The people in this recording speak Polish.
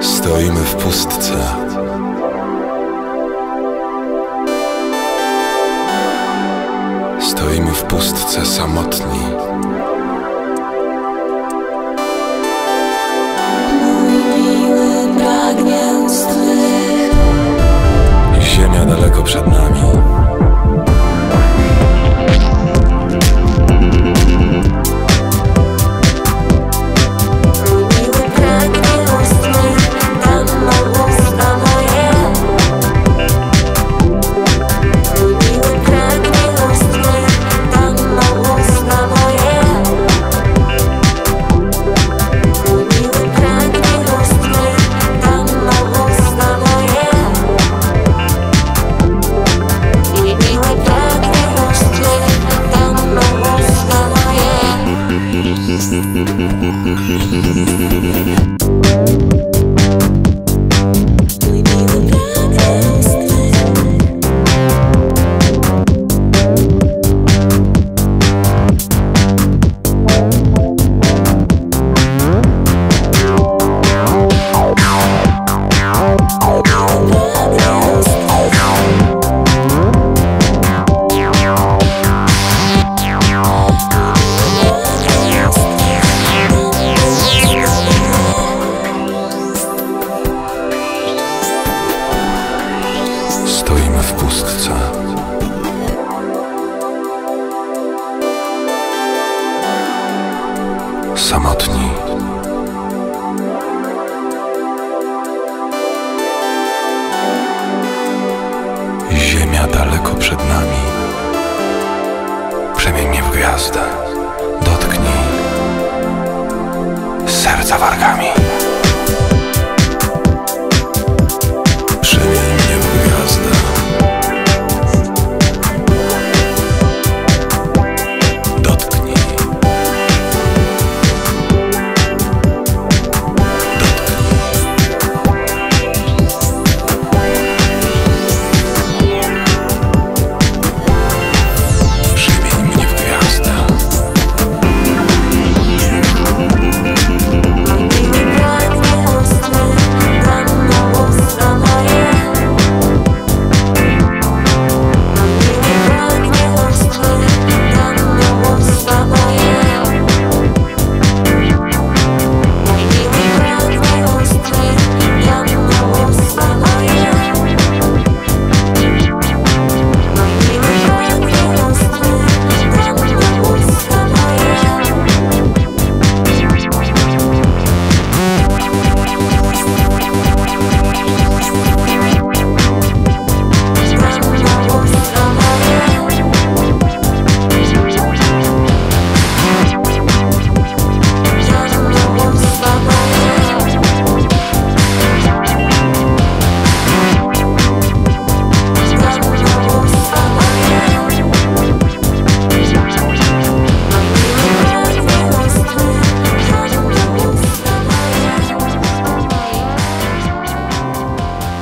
Stoimy w pustce. Stoimy w pustce samotni. Mm-hmm. władca. Samotni. Ziemia daleko przed nami. Przemień mnie w gwiazdę. Dotknij serca wargami.